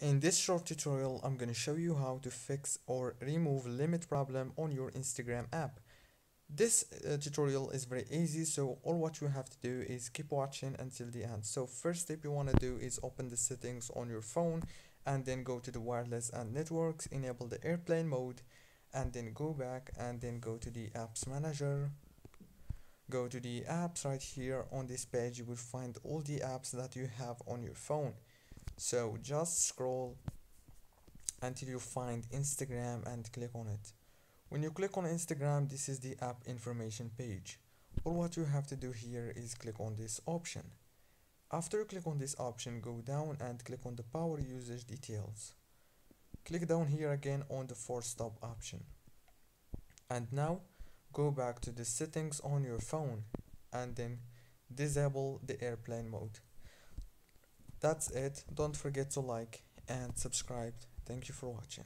In this short tutorial, I'm going to show you how to fix or remove limit problem on your Instagram app. This uh, tutorial is very easy, so all what you have to do is keep watching until the end. So first step you want to do is open the settings on your phone and then go to the wireless and networks, enable the airplane mode and then go back and then go to the apps manager go to the apps right here on this page you will find all the apps that you have on your phone so just scroll until you find Instagram and click on it. When you click on Instagram this is the app information page. All what you have to do here is click on this option. After you click on this option go down and click on the power usage details. Click down here again on the force stop option. And now go back to the settings on your phone and then disable the airplane mode that's it. Don't forget to like and subscribe. Thank you for watching